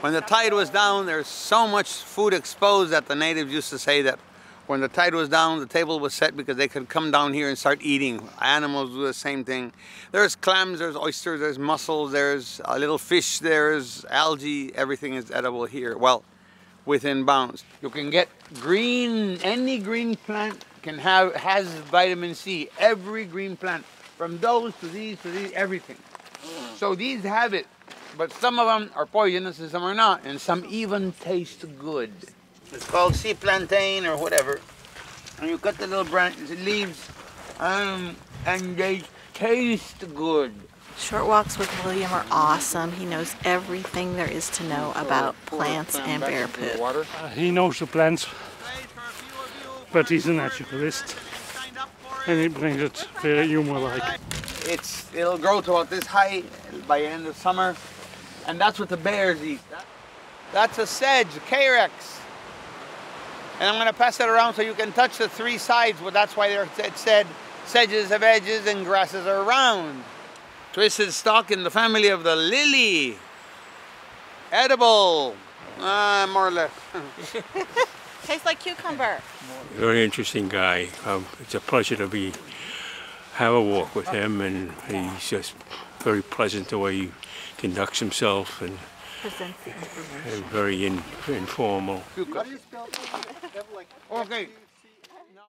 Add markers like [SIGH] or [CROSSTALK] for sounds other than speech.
When the tide was down, there's so much food exposed that the natives used to say that when the tide was down, the table was set because they could come down here and start eating. Animals do the same thing. There's clams, there's oysters, there's mussels, there's a little fish, there's algae. Everything is edible here. Well, within bounds. You can get green, any green plant can have has vitamin C. Every green plant, from those to these to these, everything. So these have it, but some of them are poisonous and some are not, and some even taste good. It's called sea plantain or whatever. And you cut the little branches, the leaves, um, and they taste good. Short walks with William are awesome. He knows everything there is to know about plants and bear poop. Uh, he knows the plants, but he's a naturalist, and he brings it very humor-like. It's it'll grow to about this height by the end of summer, and that's what the bears eat. That's a sedge, Carex. And I'm gonna pass it around so you can touch the three sides, but that's why it said sedges have edges and grasses are round. Twisted stalk in the family of the lily. Edible. Ah, more or less. [LAUGHS] Tastes like cucumber. Very interesting guy. Um, it's a pleasure to be have a walk with him, and he's just very pleasant the way he conducts himself and, Presents the information. and very in, informal. Okay.